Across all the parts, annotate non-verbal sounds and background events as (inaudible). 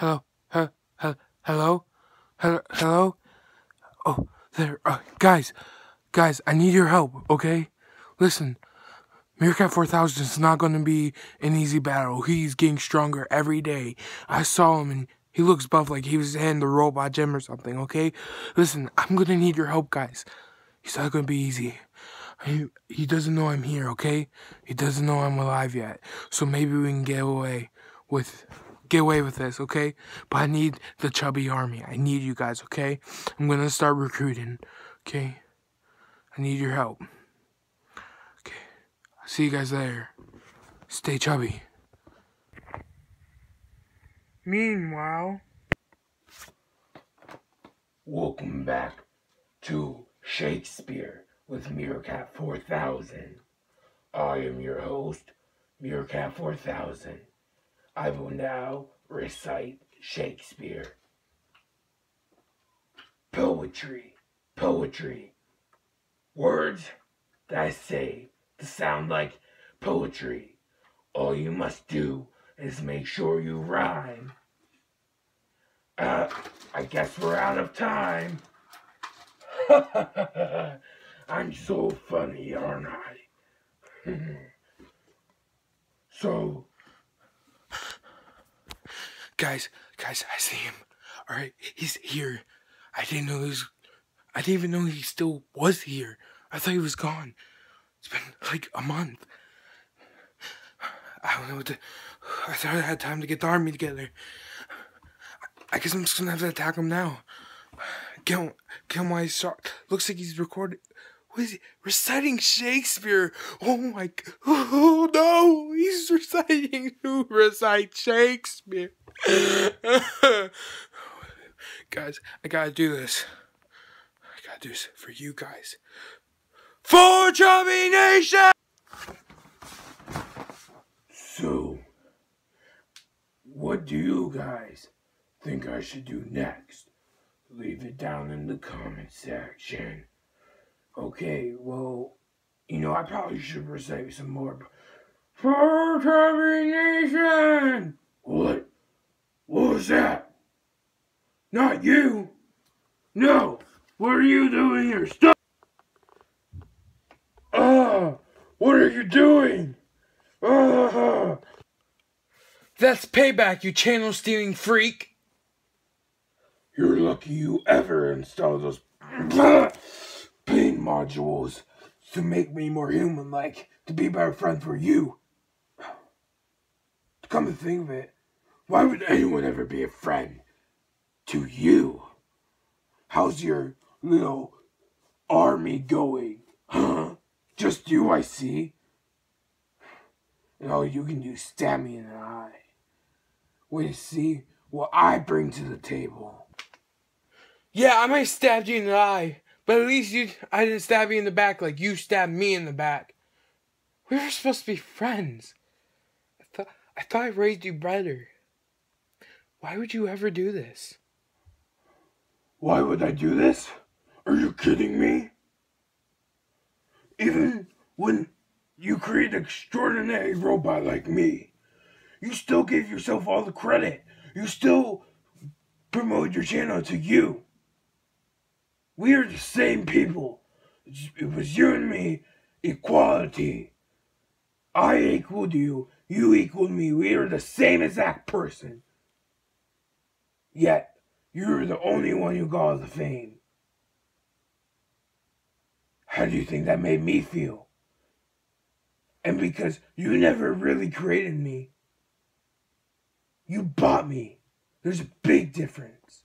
hello, he, he, hello, hello, hello. Oh, there, uh, guys, guys, I need your help. Okay, listen. Meerkat 4000 is not going to be an easy battle. He's getting stronger every day. I saw him and he looks buff like he was in the robot gym or something, okay? Listen, I'm going to need your help, guys. He's not going to be easy. He, he doesn't know I'm here, okay? He doesn't know I'm alive yet. So maybe we can get away with get away with this, okay? But I need the chubby army. I need you guys, okay? I'm to start recruiting, okay? I need your help. Okay. I'll See you guys later. Stay chubby. Meanwhile, welcome back to Shakespeare with Meerkat 4000. I am your host, Meerkat 4000. I will now recite Shakespeare. Poetry, poetry. Words that I say to sound like poetry. All you must do is make sure you rhyme. Uh, I guess we're out of time. (laughs) I'm so funny, aren't I? (laughs) so. Guys, guys, I see him. Alright, he's here. I didn't know he was. I didn't even know he still was here. I thought he was gone. It's been like a month. I don't know what to. I thought I had time to get the army together. I guess I'm just gonna have to attack him now. Get him, him while he's. Looks like he's recording. What is he? Reciting Shakespeare. Oh my. (laughs) Oh no! He's reciting. Who recite Shakespeare? (laughs) guys, I gotta do this. I gotta do this for you guys. For Chubby Nation! So, what do you guys think I should do next? Leave it down in the comment section. Okay, well, you know, I probably should recite some more. For Chubby Nation! What? What was that? Not you! No! What are you doing here? Stop! Ah! What are you doing? Ah! That's payback, you channel stealing freak! You're lucky you ever installed those (clears throat) pain modules to make me more human like, to be a better friend for you. To come to think of it, why would anyone ever be a friend to you? How's your little army going? Huh? Just you, I see. And all you can do is stab me in the eye. Wait to see what I bring to the table. Yeah, I might stab you in the eye, but at least you I didn't stab you in the back like you stabbed me in the back. We were supposed to be friends. I thought I thought I raised you better. Why would you ever do this? Why would I do this? Are you kidding me? Even when you create an extraordinary robot like me, you still give yourself all the credit. You still promote your channel to you. We are the same people. It was you and me, equality. I equaled you, you equaled me. We are the same exact person. Yet, you're the only one who got the fame. How do you think that made me feel? And because you never really created me, you bought me. There's a big difference.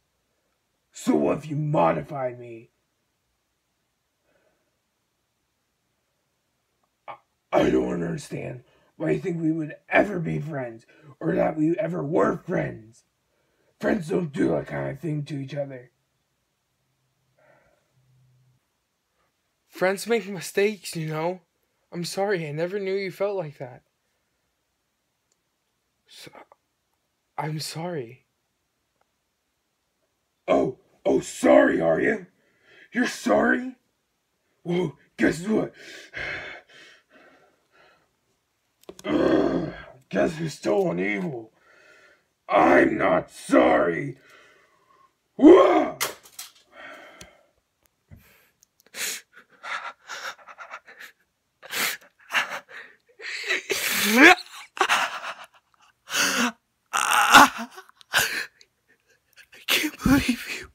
So what if you modified me? I don't understand why you think we would ever be friends or that we ever were friends. Friends don't do that kind of thing to each other. Friends make mistakes, you know. I'm sorry, I never knew you felt like that. So, I'm sorry. Oh, oh, sorry, are you? You're sorry? Well, guess what? Ugh, (sighs) guess who's still on evil? I'm not sorry. Whoa! I can't believe you.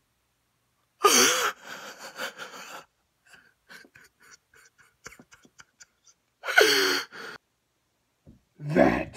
That's